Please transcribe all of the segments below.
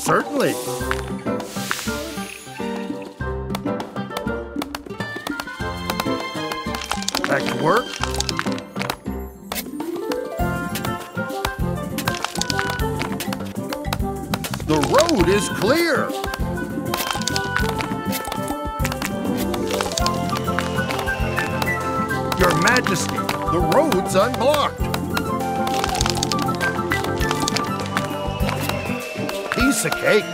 Certainly. Back to work. The road is clear. Your Majesty, the road's unblocked. Piece of cake.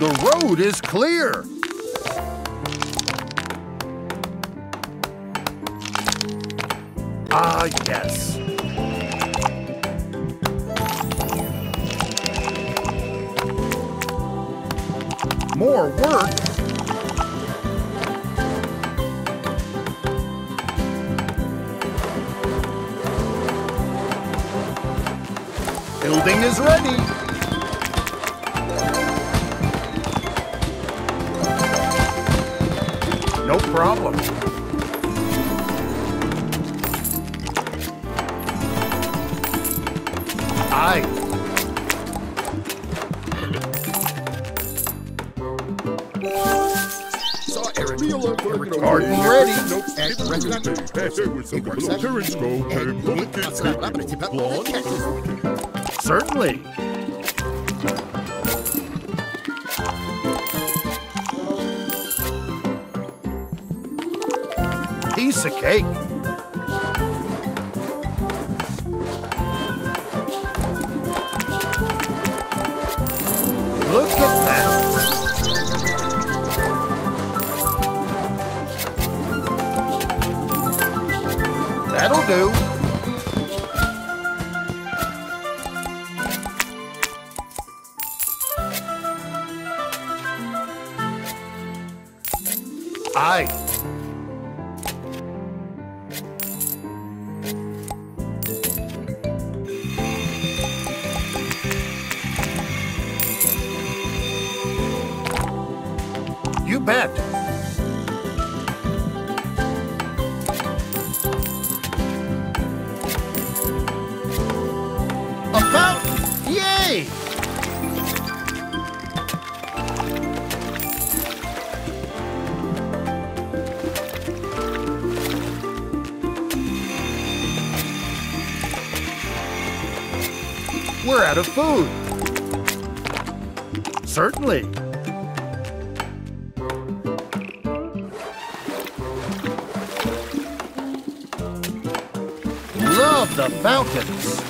The road is clear. Ah, yes. More work? Building is ready. No problem. Aye. Saw Eric. Garden ready. Nope. And resident. Certainly. Piece of cake. Look at that. That'll do. Aye. You bet. A fountain! Yay! We're out of food. Certainly. Love the fountains.